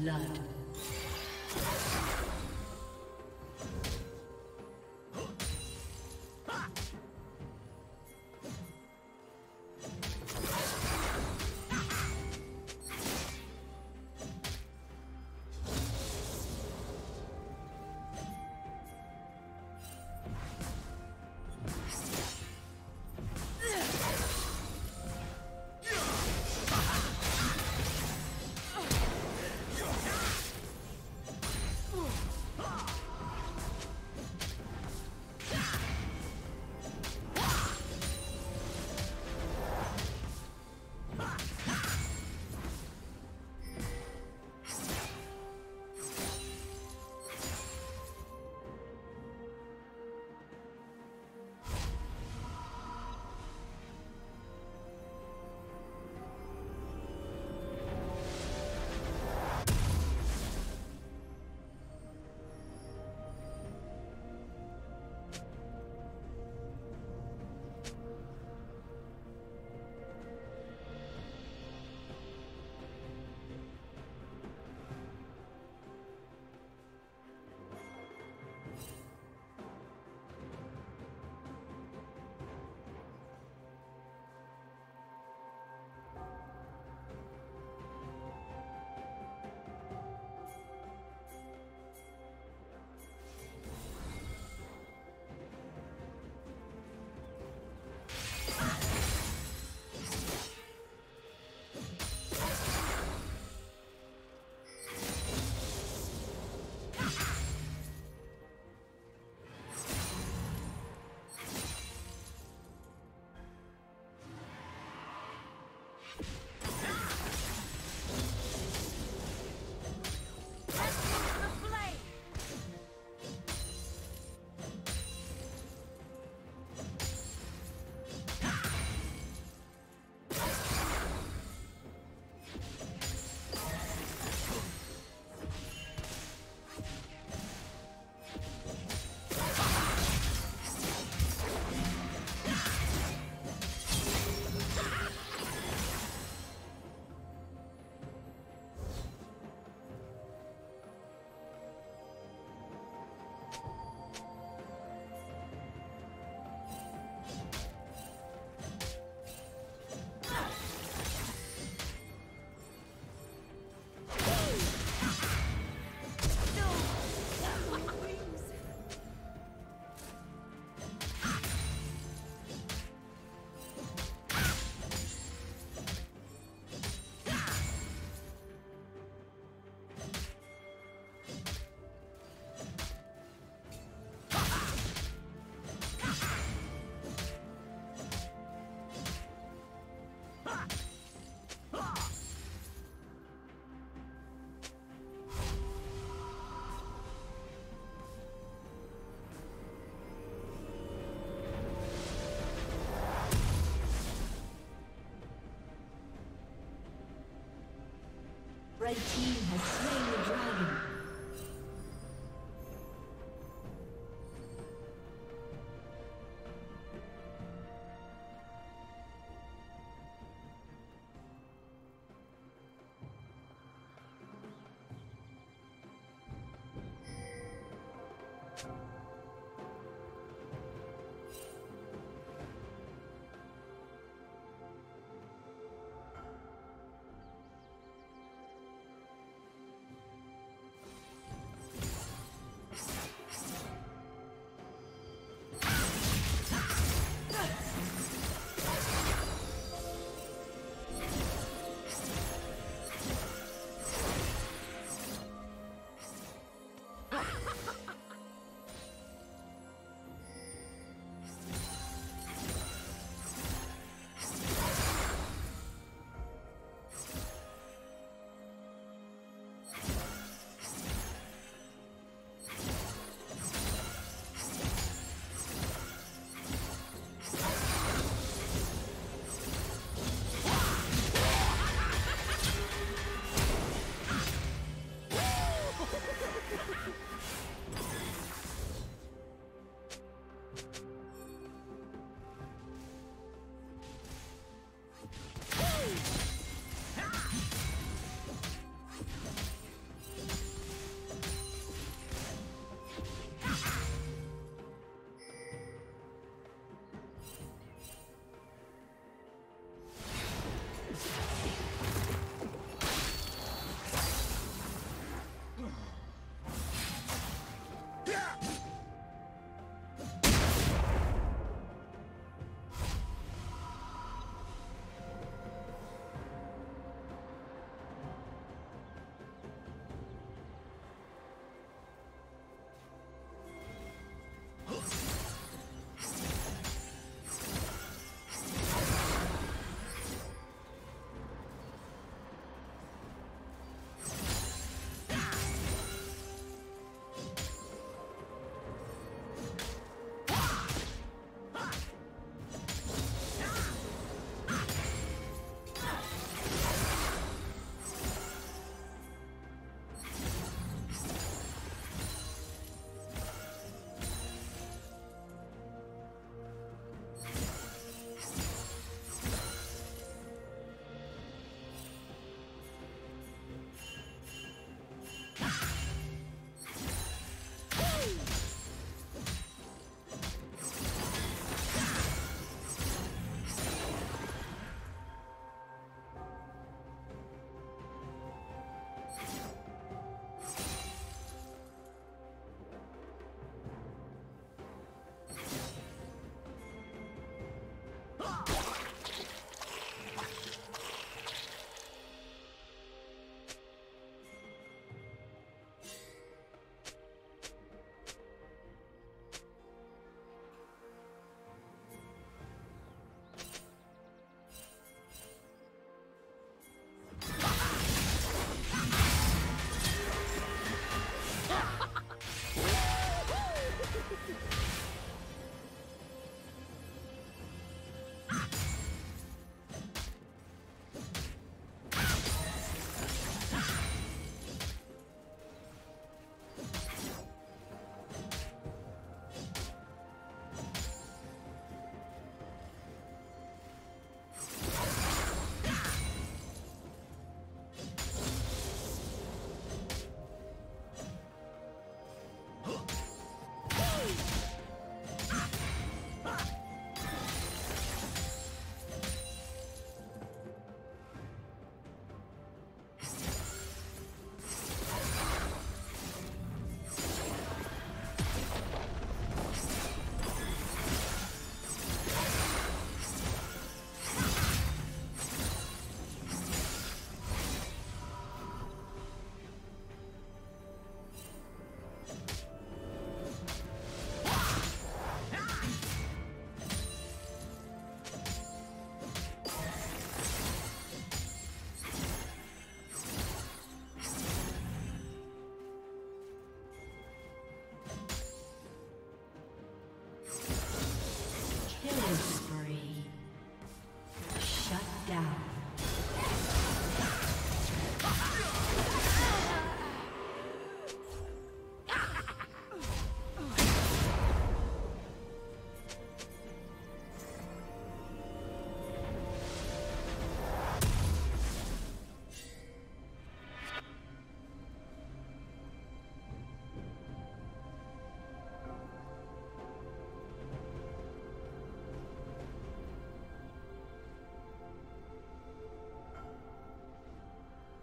Blood. you Red team has slain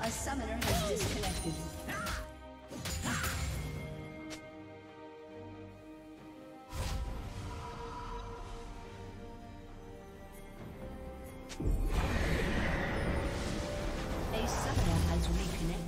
A summoner has disconnected. Reconnected.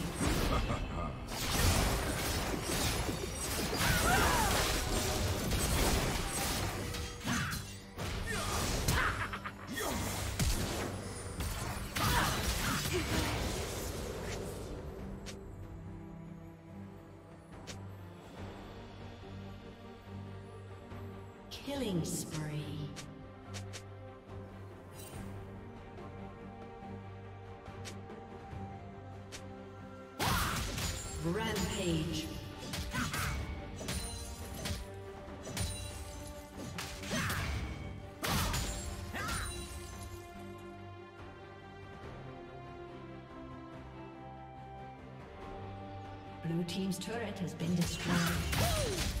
Killing spree. Rampage. Blue Team's turret has been destroyed.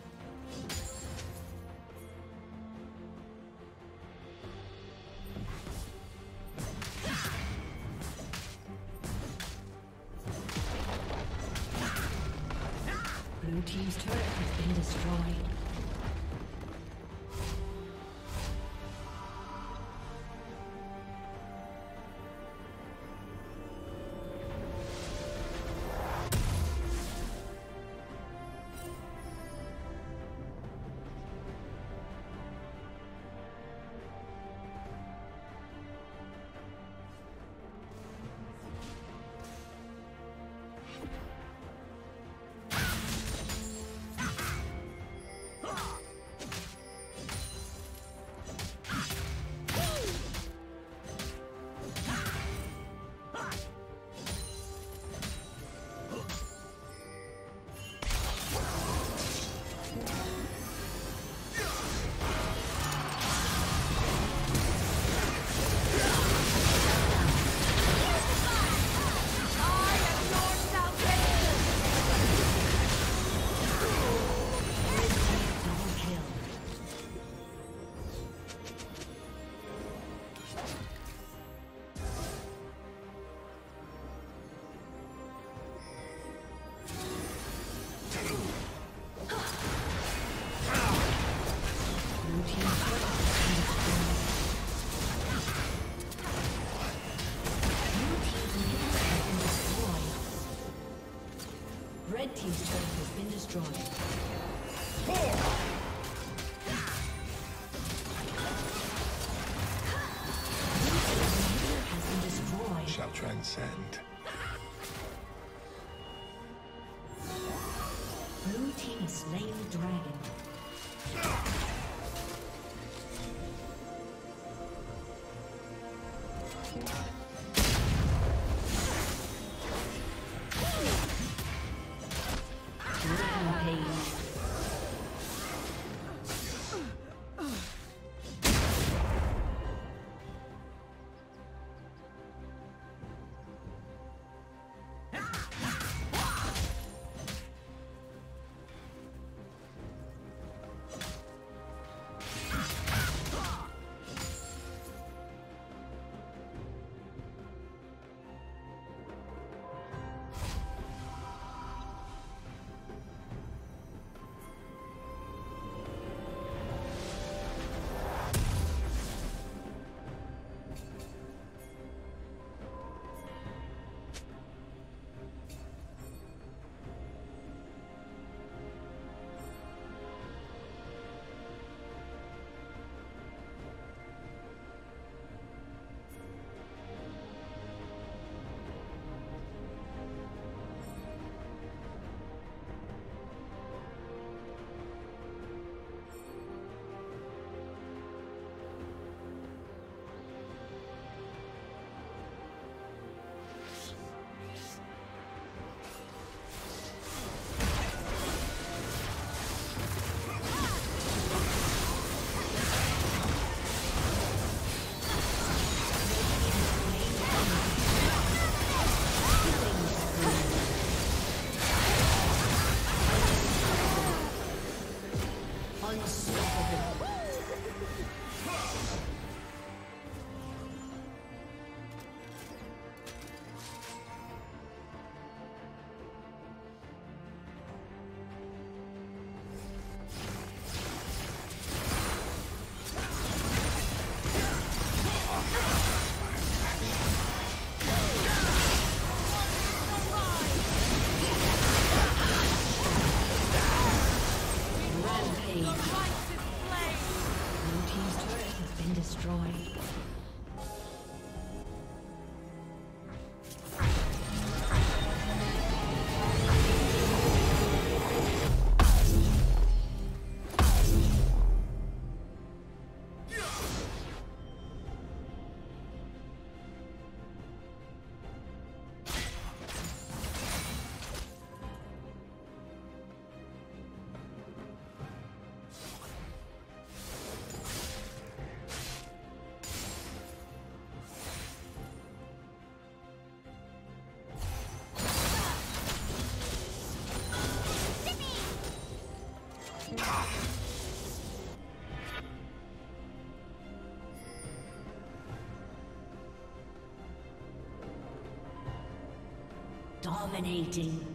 Red Team's turret has been destroyed. Four. shall transcend. Blue team slain the dragon. No. slain. Dominating.